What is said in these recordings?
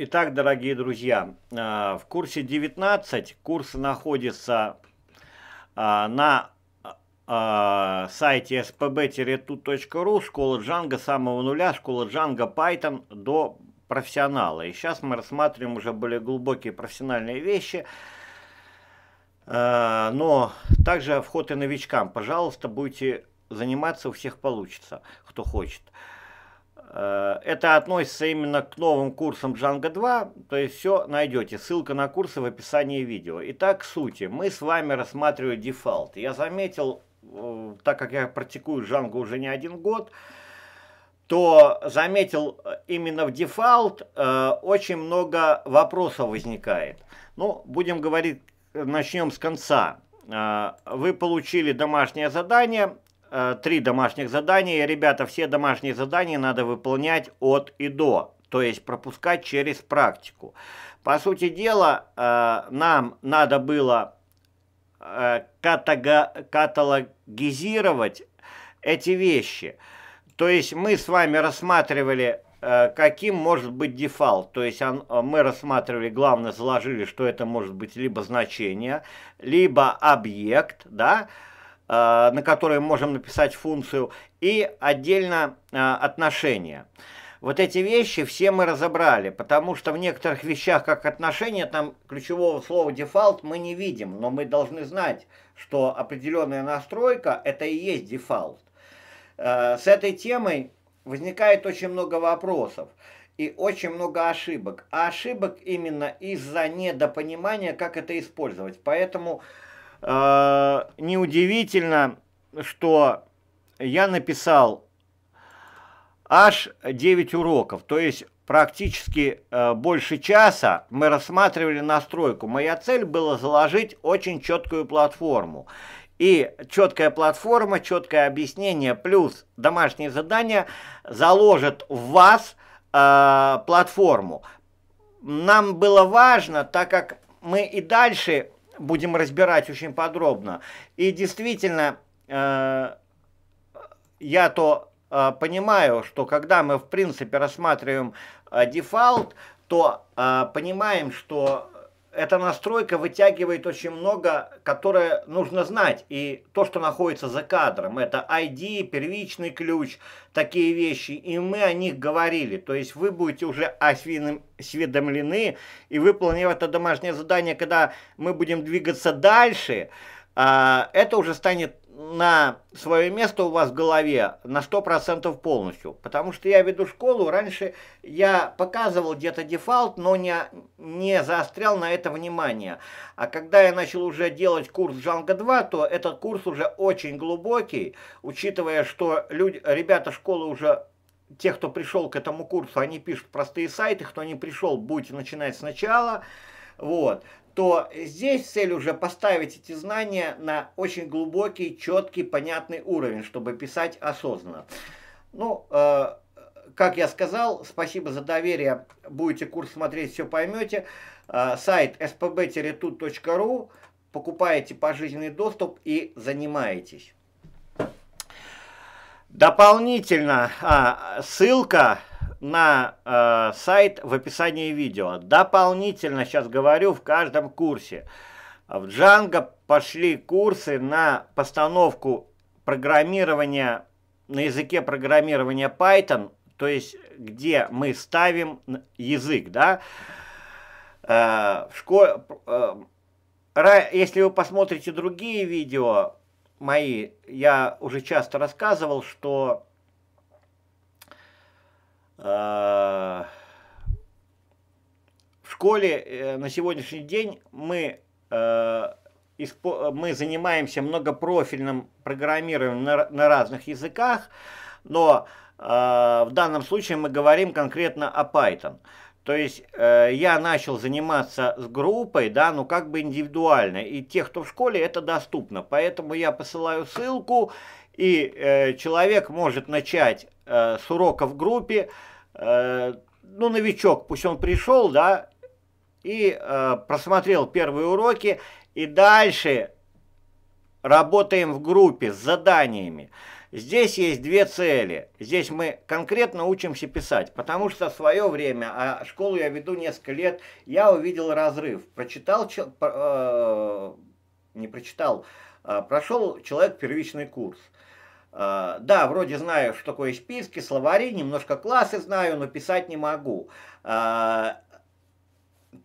Итак, дорогие друзья, в курсе 19 курс находится на сайте spb-tu.ru школа Джанга самого нуля, школа Джанга Python до профессионала. И сейчас мы рассматриваем уже более глубокие профессиональные вещи. Но также вход и новичкам. Пожалуйста, будете заниматься, у всех получится, кто хочет. Э, это относится именно к новым курсам Django 2, то есть все найдете. Ссылка на курсы в описании видео. Итак, к сути. Мы с вами рассматриваем дефолт. Я заметил, э, так как я практикую Django уже не один год, то заметил э, именно в дефолт очень много вопросов возникает. Ну, будем говорить, начнем с конца. Вы получили домашнее задание, три домашних задания. Ребята, все домашние задания надо выполнять от и до, то есть пропускать через практику. По сути дела, э, нам надо было э, каталогизировать эти вещи. То есть мы с вами рассматривали, каким может быть дефолт. То есть мы рассматривали, главное, заложили, что это может быть либо значение, либо объект, да, Э, на которые можем написать функцию, и отдельно э, отношения. Вот эти вещи все мы разобрали, потому что в некоторых вещах, как отношения, там ключевого слова дефолт мы не видим, но мы должны знать, что определенная настройка это и есть дефолт. Э, с этой темой возникает очень много вопросов и очень много ошибок. А ошибок именно из-за недопонимания, как это использовать. Поэтому Э, неудивительно, что я написал аж 9 уроков, то есть практически э, больше часа мы рассматривали настройку. Моя цель была заложить очень четкую платформу. И четкая платформа, четкое объяснение плюс домашние задания заложат в вас э, платформу. Нам было важно, так как мы и дальше будем разбирать очень подробно. И действительно, э, я то э, понимаю, что когда мы в принципе рассматриваем э, дефолт, то понимаем, что эта настройка вытягивает очень много, которое нужно знать. И то, что находится за кадром, это ID, первичный ключ, такие вещи. И мы о них говорили. То есть вы будете уже осведомлены и выполнив это домашнее задание, когда мы будем двигаться дальше, а, это уже станет на свое место у вас в голове на 100% полностью. Потому что я веду школу, раньше я показывал где-то дефолт, но не, не заострял на это внимание. А когда я начал уже делать курс Django 2, то этот курс уже очень глубокий, учитывая, что люди, ребята школы уже те, кто пришел к этому курсу, они пишут простые сайты, кто не пришел, будете начинать сначала. Вот то здесь цель уже поставить эти знания на очень глубокий, четкий, понятный уровень, чтобы писать осознанно. Ну, э, как я сказал, спасибо за доверие. Будете курс смотреть, все поймете. Э, сайт spb-tut.ru. Покупаете пожизненный доступ и занимаетесь. Дополнительно а, ссылка на э, сайт в описании видео. Дополнительно сейчас говорю в каждом курсе. В Django пошли курсы на постановку программирования на языке программирования Python, то есть где мы ставим язык, да. Э, в школе, э, если вы посмотрите другие видео мои, я уже часто рассказывал, что в школе э, на сегодняшний день мы, э, мы занимаемся многопрофильным программированием на разных языках, но в данном случае мы говорим конкретно о Python. То есть э, я начал заниматься с группой, да, ну как бы индивидуально. И тех, кто в школе, это доступно. Поэтому я посылаю ссылку, и э, человек может начать э, с урока в группе, э, ну, новичок, пусть он пришел, да, и э, просмотрел первые уроки, и дальше работаем в группе с заданиями. Здесь есть две цели. Здесь мы конкретно учимся писать, потому что в свое время, а школу я веду несколько лет, я увидел разрыв. Прочитал, э, не прочитал, э, прошел человек первичный курс. Э, да, вроде знаю, что такое списки, словари, немножко классы знаю, но писать не могу. Э,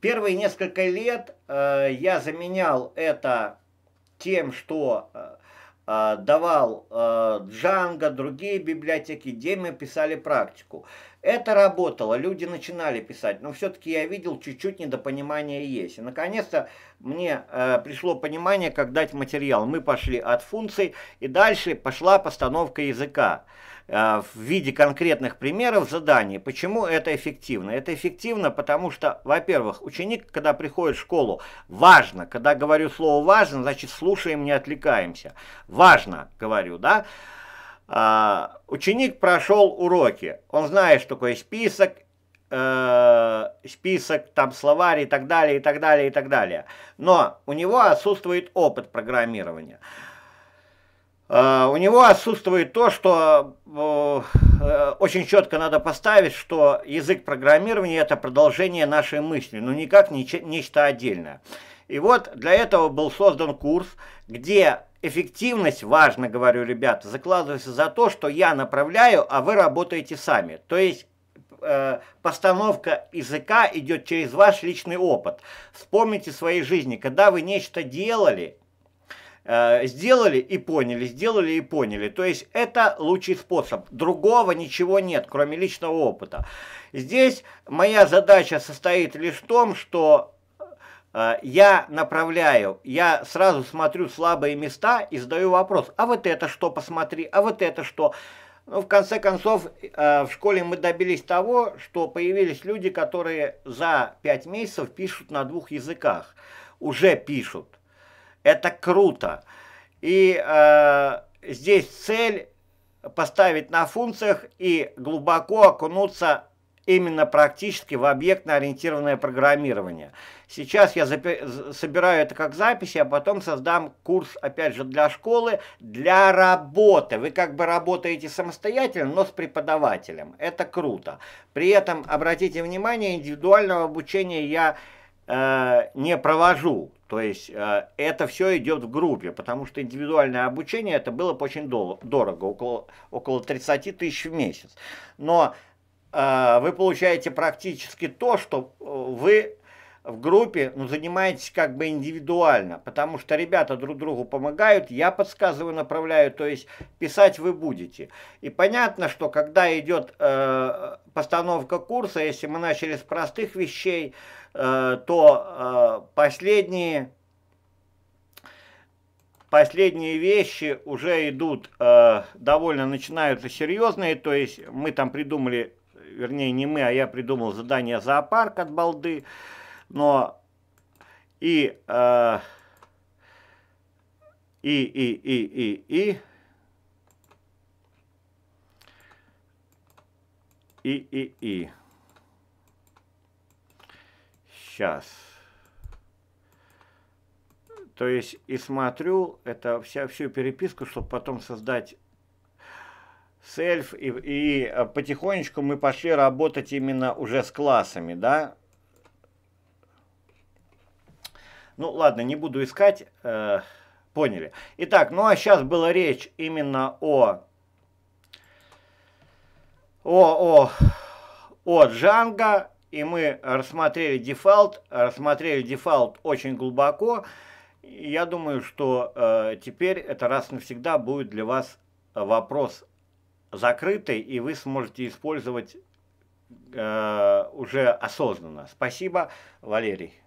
первые несколько лет э, я заменял это тем, что а, давал Джанго, другие библиотеки, где мы писали практику. Это работало, люди начинали писать, но все-таки я видел, чуть-чуть недопонимание есть. И наконец-то мне э, пришло понимание, как дать материал. Мы пошли от функций, и дальше пошла постановка языка. Э, в виде конкретных примеров заданий. Почему это эффективно? Это эффективно, потому что, во-первых, ученик, когда приходит в школу, важно, когда говорю слово важно, значит слушаем, не отвлекаемся. Важно, говорю, да? А, ученик прошел уроки, он знает, что такое список, э, список, там словарь и так далее, и так далее, и так далее. Но у него отсутствует опыт программирования. Uh, у него отсутствует то, что uh, очень четко надо поставить, что язык программирования это продолжение нашей мысли, но никак не нечто отдельное. И вот для этого был создан курс, где эффективность, важно, говорю, ребята, закладывается за то, что я направляю, а вы работаете сами. То есть э, постановка языка идет через ваш личный опыт. Вспомните своей жизни, когда вы нечто делали, Э, сделали и поняли, сделали и поняли. То есть это лучший способ. Другого ничего нет, кроме личного опыта. Здесь моя задача состоит лишь в том, что я направляю, я сразу смотрю слабые места и задаю вопрос, а вот это что, посмотри, а вот это что. Ну, в конце концов, э, в школе мы добились того, что появились люди, которые за пять месяцев пишут на двух языках. Уже пишут. Это круто. И э, здесь цель поставить на функциях и глубоко окунуться именно практически в объектно-ориентированное программирование. Сейчас я собираю это как записи, а потом создам курс, опять же, для школы, для работы. Вы как бы работаете самостоятельно, но с преподавателем. Это круто. При этом, обратите внимание, индивидуального обучения я э, не провожу. То есть э, это все идет в группе, потому что индивидуальное обучение это было бы очень дорого, около, около 30 тысяч в месяц. Но вы получаете практически то, что э, вы в группе ну, занимаетесь как бы индивидуально, потому что ребята друг другу помогают, я подсказываю, направляю, то есть писать вы будете. И понятно, что когда идет э, постановка курса, если мы начали с простых вещей, Э, то э, последние, последние вещи уже идут, э, довольно начинаются серьезные, то есть мы там придумали, вернее не мы, а я придумал задание зоопарк от балды, но и, и, и, и, и, и, и, и, и. Сейчас. То есть и смотрю это вся всю переписку, чтобы потом создать self и, и э, потихонечку мы пошли работать именно уже с классами, да. Ну ладно, не буду искать, э, поняли. Итак, ну а сейчас была речь именно о о о о Django и мы рассмотрели дефолт, рассмотрели дефолт очень глубоко. Я думаю, что э, теперь это раз навсегда будет для вас вопрос закрытый, и вы сможете использовать э, уже осознанно. Спасибо, Валерий.